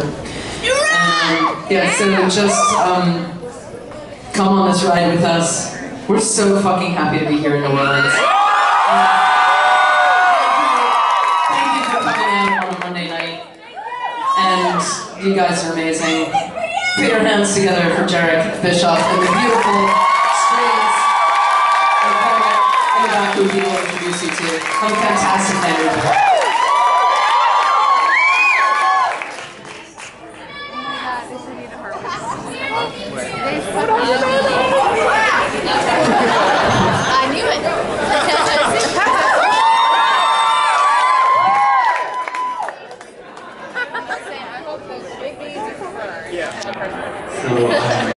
tour. And, yeah, so just um, come on this ride with us. We're so fucking happy to be here in New Orleans. Thank you for coming out on a Monday night. And you guys are amazing. Put your hands together for Jherek Bischoff and the beautiful strings and the back who we will introduce you to. Have a fantastic night. Uh, this is Anita Harper. I knew it. Yeah. So,